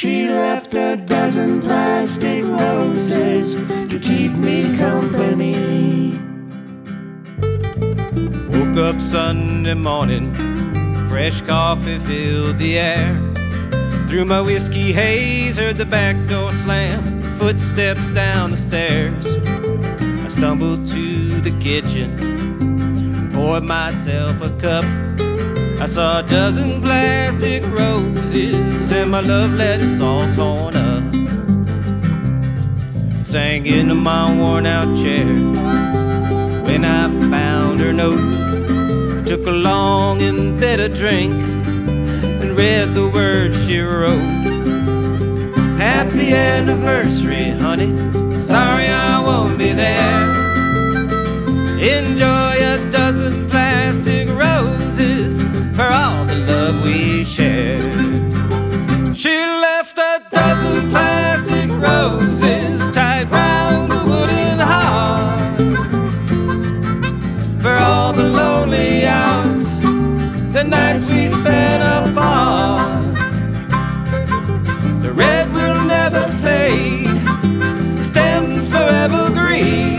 She left a dozen plastic roses to keep me company. Woke up Sunday morning, fresh coffee filled the air. Through my whiskey haze, heard the back door slam, footsteps down the stairs. I stumbled to the kitchen, poured myself a cup. Saw a dozen plastic roses and my love letters all torn up. Sank into my worn out chair when I found her note. Took a long and bitter drink and read the words she wrote. Happy anniversary, honey. Sorry I won't be the nights we spent apart. The red will never fade, the stems forever green.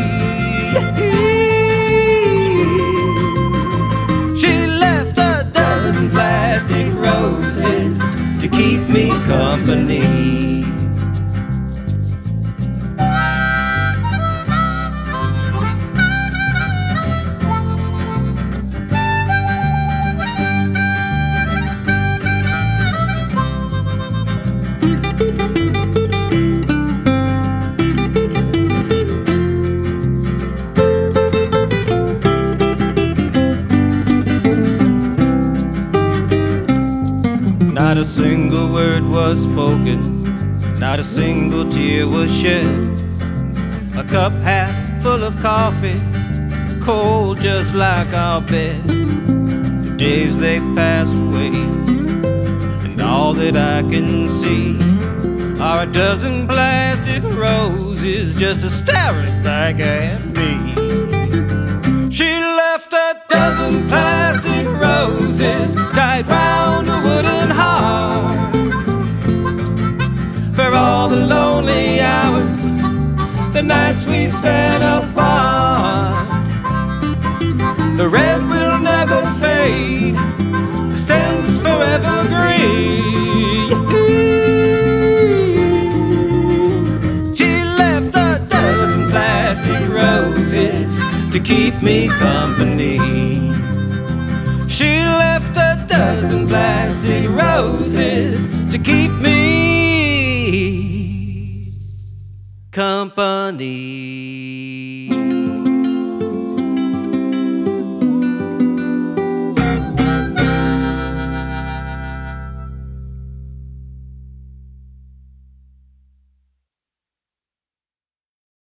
She left a dozen plastic roses to keep me company. Single word was spoken, not a single tear was shed. A cup half full of coffee, cold just like our bed. The days they pass away, and all that I can see are a dozen plastic roses just a staring back at me. She left a dozen the lonely hours, the nights we spent apart. The red will never fade, the stems forever green. She left a dozen plastic roses to keep me company. She left a dozen plastic roses company.